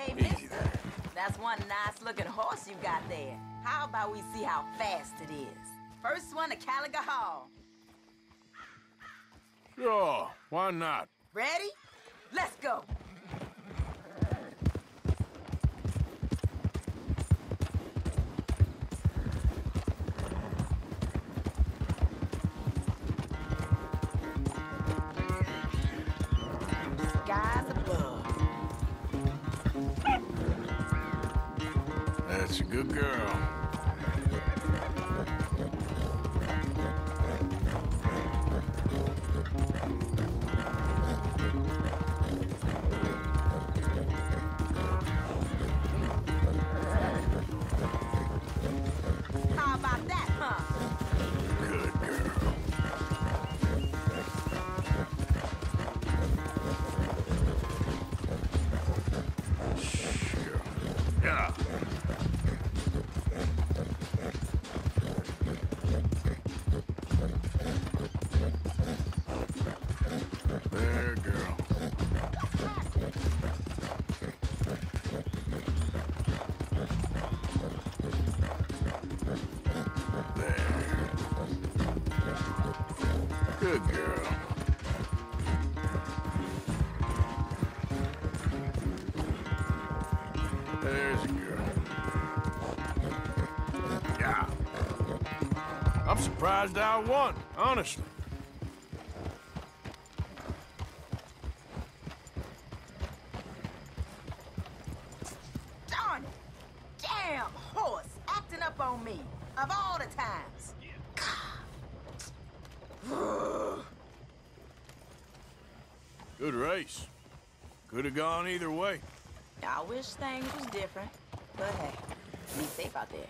Hey, mister. That's one nice-looking horse you got there. How about we see how fast it is? First one to Caliga Hall. Sure, why not? Ready? Let's go. That's a good girl. Good girl. There's a girl. Yeah. I'm surprised I won, honestly. Darn it! Damn horse acting up on me. Of all the times. Good race. Could have gone either way. I wish things was different. But hey, be safe out there.